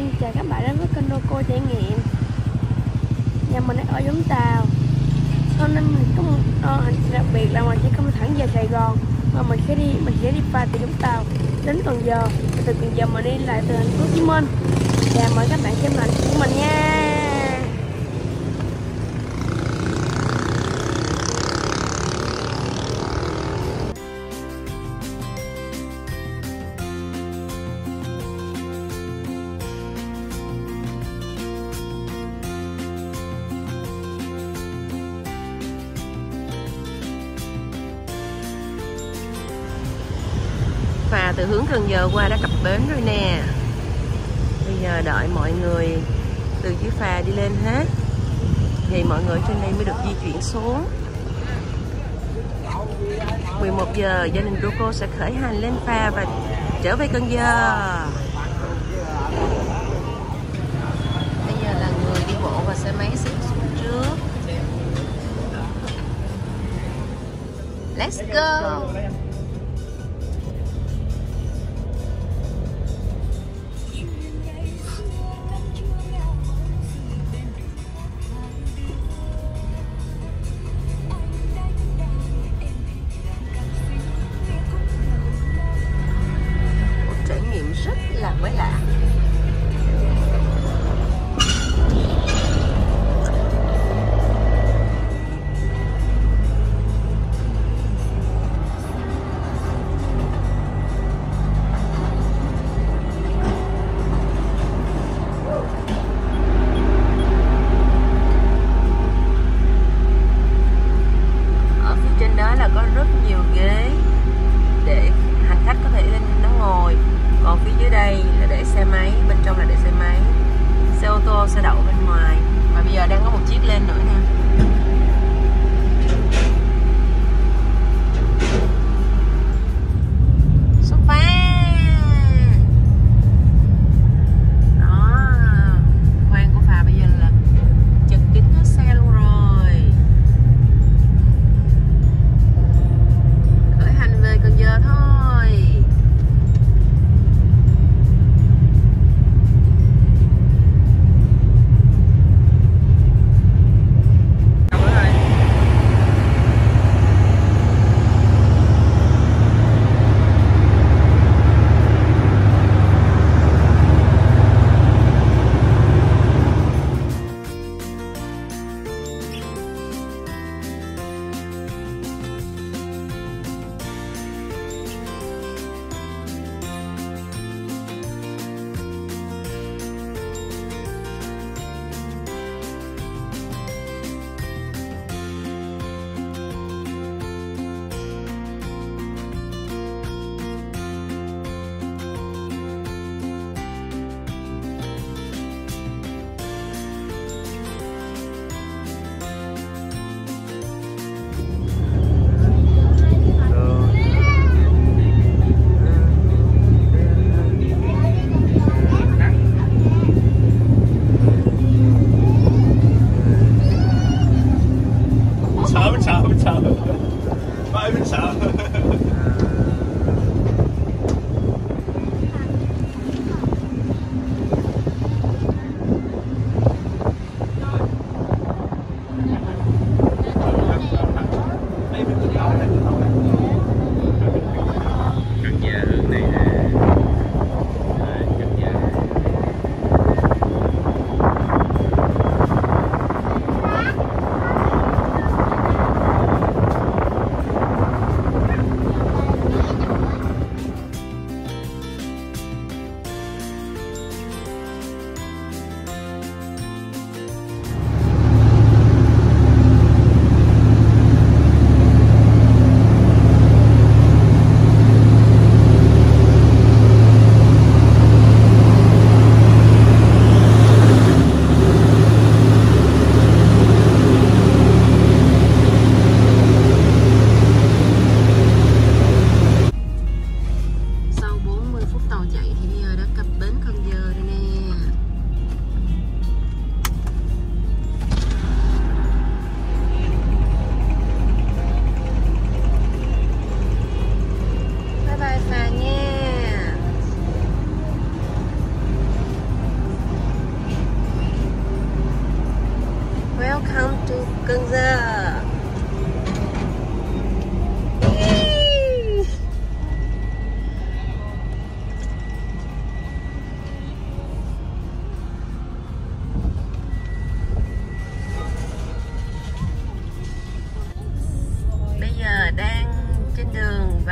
Xin chào các bạn đến với kênh Loco trải nghiệm. Nhà mình ở Vũng Tàu. Hôm nay mình có một hành trình đặc biệt là mình sẽ không thẳng về Sài Gòn, Mà mình sẽ đi, mình sẽ đi pha từ Vũng Tàu. Đến Cần Giờ Và Từ Cần Giờ mình đi lại từ thành phố Hồ Chí Minh. Và mời các bạn xem hành của mình nha. Từ hướng Cần Giờ qua đã cập bến rồi nè. Bây giờ đợi mọi người từ dưới phà đi lên hết. Thì mọi người trên đây mới được di chuyển xuống. 11 giờ, gia đình Roco sẽ khởi hành lên phà và trở về Cần Giờ. Bây giờ là người đi bộ và xe máy sẽ xuống trước. Let's go!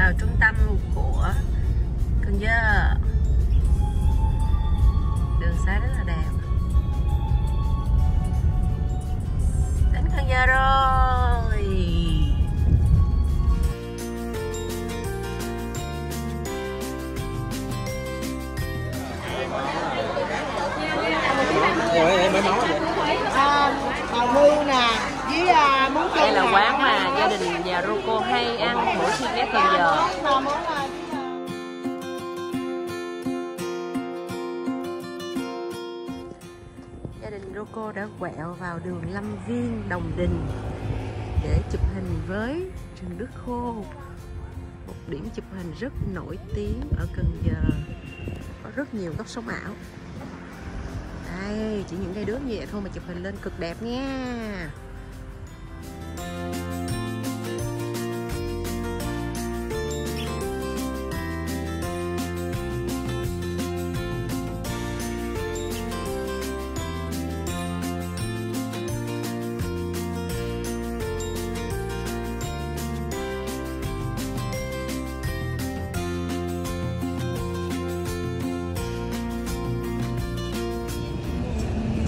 vào trung tâm của Cần Giờ đường xá rất là đẹp. Đến Cần Giờ rồi. Đây là quán mà gia đình nhà Rocco hay ăn mỗi khi ghé Cần Giờ. Gia đình Rocco đã quẹo vào đường Lâm Viên, Đồng Đình để chụp hình với rừng Đức Khô. Một điểm chụp hình rất nổi tiếng ở Cần Giờ. Có rất nhiều góc sống ảo. Đây, chỉ những cây đứa như vậy thôi mà chụp hình lên cực đẹp nha.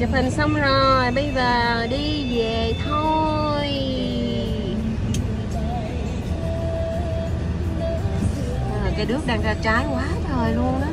Chụp hình xong rồi bây giờ đi về thôi. À, cây đước đang ra trái quá trời luôn đó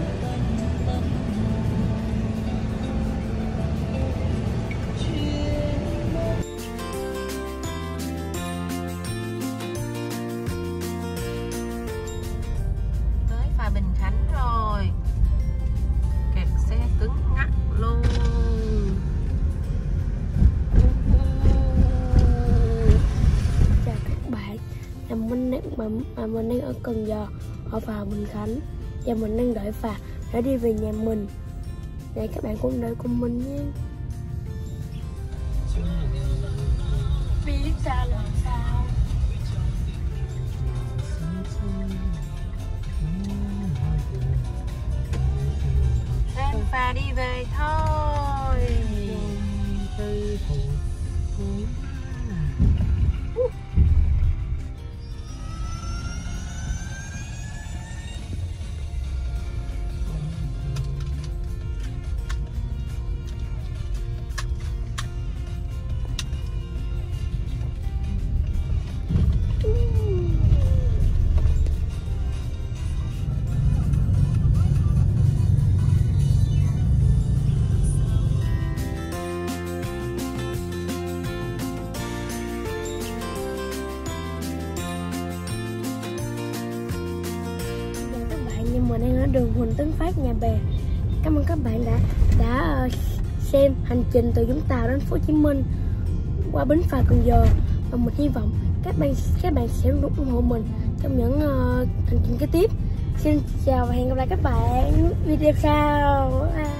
đang mà, mà mình đang ở Cần Giờ ở phà Bình Khánh. Và mình đang đợi phà để đi về nhà mình. Để các bạn cũng đợi cùng mình nhé. Biết sao là sao? Lên phà đi về thôi đang ở đường Huỳnh Tấn Phát nhà bè. Cảm ơn các bạn đã đã ờ, xem hành trình từ Vũng Tàu đến phố Hồ Chí Minh qua bến phà Cần Giờ. Và mình hy vọng các bạn các bạn sẽ ủng hộ mình trong những uh, hành trình kế tiếp. Xin chào và hẹn gặp lại các bạn video sau. Bye.